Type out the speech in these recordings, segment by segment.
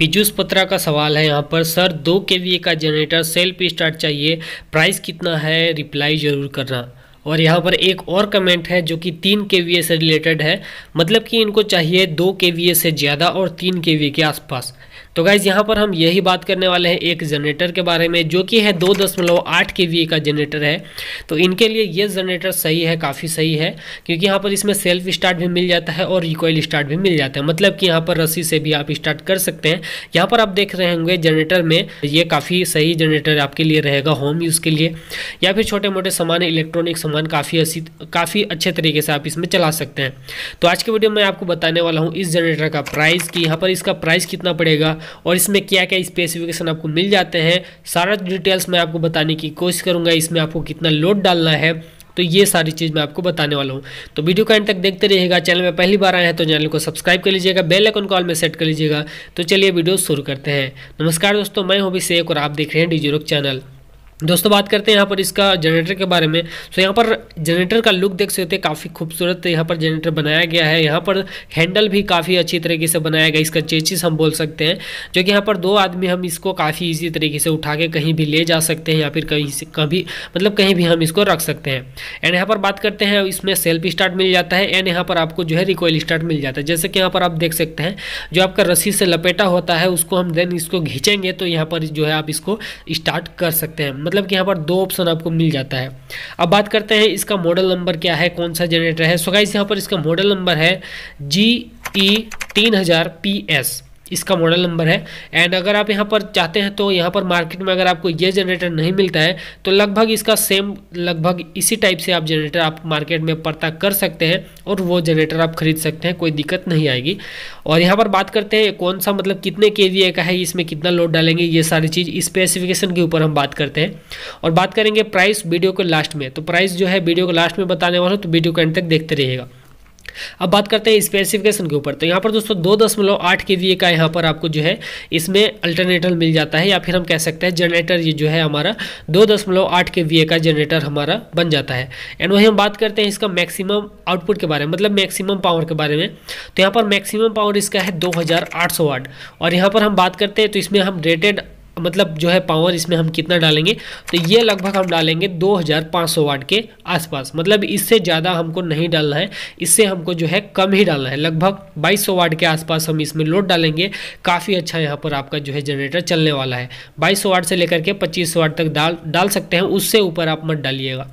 पीयूष पत्रा का सवाल है यहाँ पर, सर, दो के का जनरेटर सेल्फ स्टार्ट चाहिए, प्राइस कितना है, रिप्लाई ज़रूर करना। और यहाँ पर एक और कमेंट है जो कि तीन के से रिलेटेड है मतलब कि इनको चाहिए दो के से ज़्यादा और तीन के के आसपास। तो गाइज़ यहाँ पर हम यही बात करने वाले हैं एक जनरेटर के बारे में, जो कि है दो दशमलव आठ के वी का जनरेटर है। तो इनके लिए ये जनरेटर सही है, काफ़ी सही है, क्योंकि यहाँ पर इसमें सेल्फ स्टार्ट भी मिल जाता है और रिकॉयल स्टार्ट भी मिल जाता है। मतलब कि यहाँ पर रस्सी से भी आप स्टार्ट कर सकते हैं। यहाँ पर आप देख रहे होंगे जनरेटर में ये काफ़ी सही जनरेटर आपके लिए रहेगा होम यूज़ के लिए। या फिर छोटे मोटे सामान इलेक्ट्रॉनिक सामान काफ़ी अच्छी, काफ़ी अच्छे तरीके से आप इसमें चला सकते हैं। तो आज के वीडियो में आपको बताने वाला हूँ इस जनरेटर का प्राइस कि यहाँ पर इसका प्राइस कितना पड़ेगा और इसमें क्या क्या स्पेसिफिकेशन आपको मिल जाते हैं, सारा डिटेल्स मैं आपको बताने की कोशिश करूँगा, इसमें आपको कितना लोड डालना है तो ये सारी चीज़ मैं आपको बताने वाला हूँ। तो वीडियो का एंड तक देखते रहिएगा चैनल में पहली बार आए हैं तो चैनल को सब्सक्राइब कर लीजिएगा बेल आइकन कॉल में सेट कर लीजिएगा तो चलिए वीडियो शुरू करते हैं। नमस्कार दोस्तों, मैं हूँ अभिषेक और आप देख रहे हैं डीजी चैनल दोस्तों, बात करते हैं यहाँ पर इसका जनरेटर के बारे में। तो यहाँ पर जनरेटर का लुक देख सकते हैं, काफ़ी खूबसूरत यहाँ पर जनरेटर बनाया गया है। यहाँ पर हैंडल भी काफ़ी अच्छी तरीके से बनाया गया इसका चेचिस हम बोल सकते हैं, जो कि यहाँ पर दो आदमी हम इसको काफ़ी इजी तरीके से उठा के कहीं भी ले जा सकते हैं या फिर कहीं से, कभी मतलब कहीं भी हम इसको रख सकते हैं। एंड यहाँ पर बात करते हैं, इसमें सेल्फ स्टार्ट मिल जाता है एंड यहाँ पर आपको जो है रिकॉयल स्टार्ट मिल जाता है। जैसे कि यहाँ पर आप देख सकते हैं, जो आपका रस्सी से लपेटा होता है, उसको हम देन इसको घींचेंगे तो यहाँ पर जो है आप इसको स्टार्ट कर सकते हैं। मतलब कि यहाँ पर दो ऑप्शन आपको मिल जाता है। अब बात करते हैं इसका मॉडल नंबर क्या है, कौन सा जनरेटर है? सो गाइस यहाँ पर इसका मॉडल नंबर है जी ई तीन हज़ार पी एस इसका मॉडल नंबर है। एंड अगर आप यहाँ पर चाहते हैं तो यहाँ पर मार्केट में अगर आपको ये जनरेटर नहीं मिलता है तो लगभग इसका सेम लगभग इसी टाइप से आप जनरेटर आप मार्केट में पता कर सकते हैं और वो जनरेटर आप खरीद सकते हैं, कोई दिक्कत नहीं आएगी। और यहाँ पर बात करते हैं कौन सा मतलब कितने के का है, इसमें कितना लोड डालेंगे, ये सारी चीज़ स्पेसिफिकेशन के ऊपर हम बात करते हैं। और बात करेंगे प्राइस वीडियो के लास्ट में। तो प्राइस जो है वीडियो को लास्ट में बताने वाला तो वीडियो को एंड तक देखते रहिएगा। अब बात करते हैं स्पेसिफिकेशन के ऊपर। तो यहाँ पर दोस्तों दो दशमलव आठ के वीए का यहाँ पर आपको जो है, इसमें अल्टरनेटर मिल जाता है या फिर हम कह सकते हैं जनरेटर ये जो है हमारा दो दशमलव आठ के वीए का जनरेटर हमारा बन जाता है। एंड वही हम बात करते हैं इसका मैक्सिमम आउटपुट के बारे में मतलब मैक्सिमम पावर के बारे में। तो यहाँ पर मैक्सिमम पावर इसका है दो वाट और यहाँ पर हम बात करते हैं तो इसमें हम रेटेड मतलब जो है पावर इसमें हम कितना डालेंगे? तो ये लगभग हम डालेंगे 2500 वाट के आसपास। मतलब इससे ज़्यादा हमको नहीं डालना है। इससे हमको जो है कम ही डालना है। लगभग 2200 वाट के आसपास हम इसमें लोड डालेंगे। काफ़ी अच्छा यहाँ पर आपका जो है जनरेटर चलने वाला है। बाईस वाट से लेकर के पच्चीस वाट तक डाल डाल सकते हैं। उससे ऊपर आप मत डालिएगा।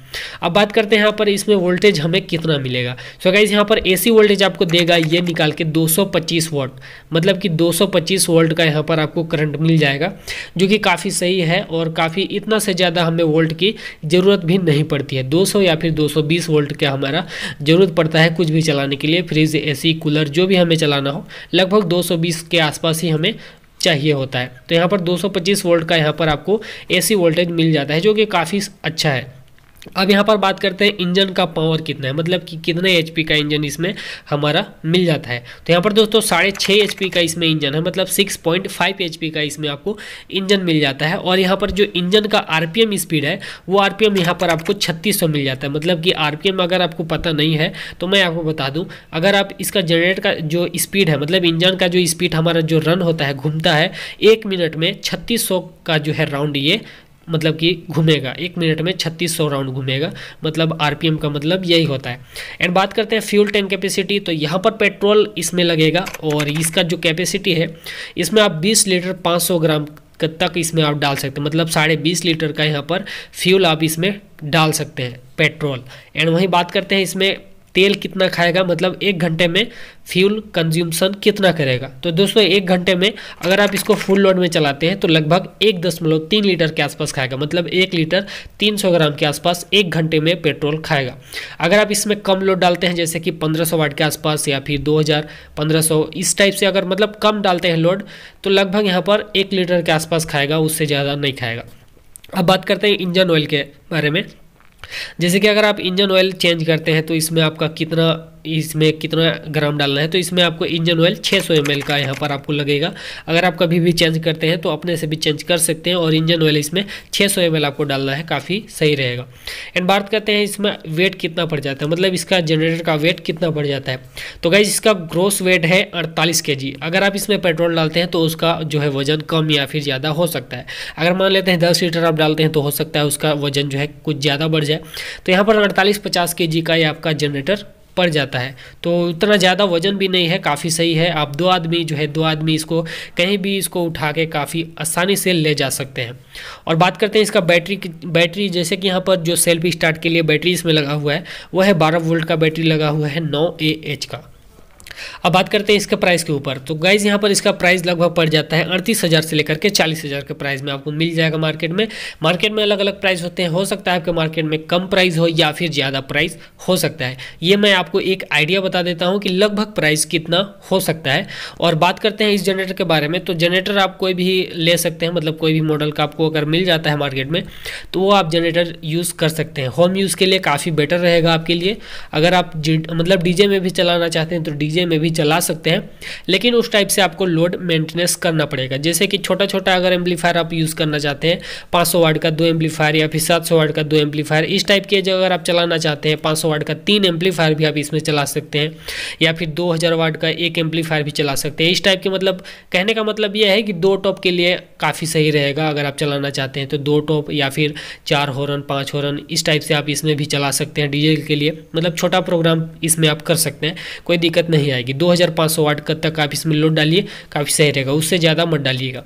अब बात करते हैं यहाँ पर इसमें वोल्टेज हमें कितना मिलेगा। सो गाइज़ यहाँ पर एसी वोल्टेज आपको देगा ये निकाल के दो वोल्ट मतलब कि दो सौ पच्चीस वोल्ट का यहाँ पर आपको करंट मिल जाएगा। जो कि काफ़ी सही है और काफ़ी इतना से ज़्यादा हमें वोल्ट की ज़रूरत भी नहीं पड़ती है। 200 या फिर 220 वोल्ट का हमारा ज़रूरत पड़ता है कुछ भी चलाने के लिए, फ्रिज, एसी, कूलर, जो भी हमें चलाना हो। लगभग 220 के आसपास ही हमें चाहिए होता है। तो यहाँ पर 225 वोल्ट का यहाँ पर आपको एसी वोल्टेज मिल जाता है, जो कि काफ़ी अच्छा है। अब यहाँ पर बात करते हैं इंजन का पावर कितना है। मतलब कि कितने एचपी का इंजन इसमें हमारा मिल जाता है। तो यहाँ पर दोस्तों साढ़े छः एच का इसमें इंजन है। मतलब सिक्स पॉइंट फाइव एचपी का इसमें आपको इंजन मिल जाता है। और यहाँ पर जो इंजन का आरपीएम स्पीड है, वो आरपीएम यहाँ पर आपको छत्तीस मिल जाता है। मतलब कि आरपीएम अगर आपको पता नहीं है तो मैं आपको बता दूँ, अगर आप इसका जनरेट का जो स्पीड है मतलब इंजन का जो स्पीड हमारा जो रन होता है, घूमता है, एक मिनट में छत्तीस का जो है राउंड ये मतलब कि घूमेगा। एक मिनट में छत्तीस सौ राउंड घूमेगा। मतलब आरपीएम का मतलब यही होता है। एंड बात करते हैं फ्यूल टैंक कैपेसिटी। तो यहाँ पर पेट्रोल इसमें लगेगा और इसका जो कैपेसिटी है, इसमें आप 20 लीटर 500 ग्राम तक इसमें आप डाल सकते हैं। मतलब साढ़े बीस लीटर का यहाँ पर फ्यूल आप इसमें डाल सकते हैं पेट्रोल। एंड वहीं बात करते हैं इसमें तेल कितना खाएगा मतलब एक घंटे में फ्यूल कंज्यूमशन कितना करेगा। तो दोस्तों, एक घंटे में अगर आप इसको फुल लोड में चलाते हैं तो लगभग एक दशमलव तीन लीटर के आसपास खाएगा मतलब एक लीटर तीन सौ ग्राम के आसपास एक घंटे में पेट्रोल खाएगा। अगर आप इसमें कम लोड डालते हैं, जैसे कि पंद्रह सौ वाट के आसपास या फिर दो हज़ार पंद्रह सौ, इस टाइप से अगर मतलब कम डालते हैं लोड तो लगभग यहाँ पर एक लीटर के आसपास खाएगा, उससे ज़्यादा नहीं खाएगा। अब बात करते हैं इंजन ऑयल के बारे में। जैसे कि अगर आप इंजन ऑयल चेंज करते हैं तो इसमें आपका कितना इसमें कितना ग्राम डालना है तो इसमें आपको इंजन ऑयल 600 सौ का यहाँ पर आपको लगेगा। अगर आप कभी भी चेंज करते हैं तो अपने से भी चेंज कर सकते हैं और इंजन ऑयल इसमें 600 सौ आपको डालना है, काफ़ी सही रहेगा। एंड बात करते हैं इसमें वेट कितना पड़ जाता है मतलब इसका जनरेटर का वेट कितना पड़ जाता है। तो गाइज़ इसका ग्रोस वेट है अड़तालीस के अगर आप इसमें पेट्रोल डालते हैं तो उसका जो है वज़न कम या फिर ज़्यादा हो सकता है। अगर मान लेते हैं दस लीटर आप डालते हैं तो हो सकता है उसका वज़न जो है कुछ ज़्यादा बढ़ जाए। तो यहाँ पर अड़तालीस पचास के का ये आपका जनरेटर पड़ जाता है। तो उतना ज़्यादा वज़न भी नहीं है, काफ़ी सही है। आप दो आदमी जो है, दो आदमी इसको कहीं भी इसको उठा के काफ़ी आसानी से ले जा सकते हैं। और बात करते हैं इसका बैटरी बैटरी जैसे कि यहाँ पर जो सेल्फी स्टार्ट के लिए बैटरी इसमें लगा हुआ है, वह है बारह वोल्ट का बैटरी लगा हुआ है नौ ए एच का। अब बात करते हैं इसके प्राइस के ऊपर। तो गाइज़ यहाँ पर इसका प्राइस लगभग पड़ जाता है अड़तीस हज़ार से लेकर के चालीस हज़ार के प्राइस में आपको मिल जाएगा मार्केट में। मार्केट में अलग अलग प्राइस होते हैं। हो सकता है आपके मार्केट में कम प्राइस हो या फिर ज़्यादा प्राइस हो सकता है। ये मैं आपको एक आइडिया बता देता हूँ कि लगभग प्राइस कितना हो सकता है। और बात करते हैं इस जनरेटर के बारे में तो जनरेटर आप कोई भी ले सकते हैं मतलब कोई भी मॉडल का आपको अगर मिल जाता है मार्केट में तो वो आप जनरेटर यूज़ कर सकते हैं। होम यूज़ के लिए काफ़ी बेटर रहेगा आपके लिए। अगर आप मतलब डीजे में भी चलाना चाहते हैं तो डीजे में भी चला सकते हैं, लेकिन उस टाइप से आपको लोड मेंटेनेंस करना पड़ेगा। जैसे कि छोटा छोटा अगर एम्पलीफायर आप यूज़ करना चाहते हैं 500 वाट का दो एम्पलीफायर या फिर 700 वाट का दो एम्पलीफायर इस टाइप के जो अगर आप चलाना चाहते हैं 500 वाट का तीन एम्पलीफायर भी आप इसमें चला सकते हैं, या फिर दो वाट का एक एम्पलीफायर भी चला सकते हैं। इस टाइप के मतलब कहने का मतलब यह है कि दो टॉप के लिए काफ़ी सही रहेगा अगर आप चलाना चाहते हैं तो दो टॉप या फिर चार हॉर्न पाँच हॉर्न इस टाइप से आप इसमें भी चला सकते हैं डीजल के लिए। मतलब छोटा प्रोग्राम इसमें आप कर सकते हैं, कोई दिक्कत नहीं आएगी। दो 2500 वाट का तक आप इसमें लोड डालिए, काफ़ी सही रहेगा, उससे ज़्यादा मत डालिएगा।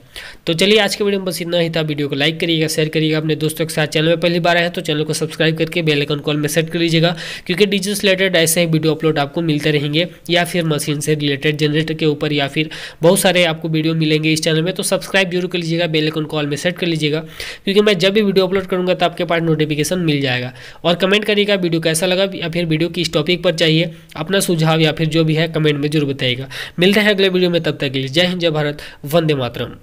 तो चलिए, आज के वीडियो में बस इतना ही था। वीडियो को लाइक करिएगा शेयर करिएगा। अपने दोस्तों के साथ चैनल में पहली बार आए हैं तो चैनल को सब्सक्राइब करके बेल आइकन कॉल में सेट कर लीजिएगा, क्योंकि डीजल से रिलेटेड ऐसे ही वीडियो अपलोड आपको मिलते रहेंगे, या फिर मशीन से रिलेटेड जनरेटर के ऊपर, या फिर बहुत सारे आपको वीडियो मिलेंगे इस चैनल में तो सब्सक्राइब ज़रूर कर लीजिएगा, बेल आइकन कॉल में सेट कर लीजिएगा, क्योंकि मैं जब भी वीडियो अपलोड करूँगा तो आपके पास नोटिफिकेशन मिल जाएगा। और कमेंट करिएगा, वीडियो कैसा लगा, या फिर वीडियो किस टॉपिक पर चाहिए, अपना सुझाव या फिर जो भी है कमेंट में ज़रूर बताइएगा। मिलते हैं अगले वीडियो में, तब तक के लिए जय हिंद, जय भारत, वंदे मातरम।